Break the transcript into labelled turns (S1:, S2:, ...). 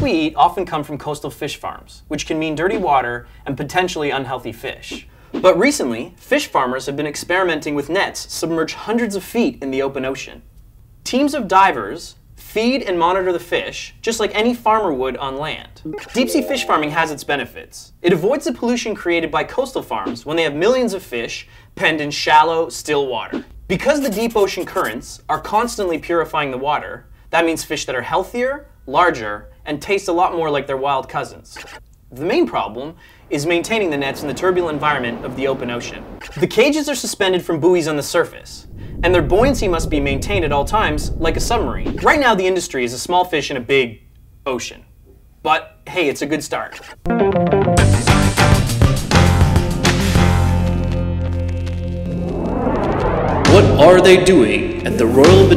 S1: bait often come from coastal fish farms, which can mean dirty water and potentially unhealthy fish. But recently, fish farmers have been experimenting with nets submerged hundreds of feet in the open ocean. Teams of divers feed and monitor the fish just like any farmer would on land. Deep sea fish farming has its benefits. It avoids the pollution created by coastal farms when they have millions of fish penned in shallow, still water. Because the deep ocean currents are constantly purifying the water, that means fish that are healthier, larger, and taste a lot more like their wild cousins. The main problem is maintaining the nets in the turbulent environment of the open ocean. The cages are suspended from buoys on the surface, and their buoyancy must be maintained at all times like a submarine. Right now, the industry is a small fish in a big ocean. But hey, it's a good start.
S2: What are they doing at the Royal Botanical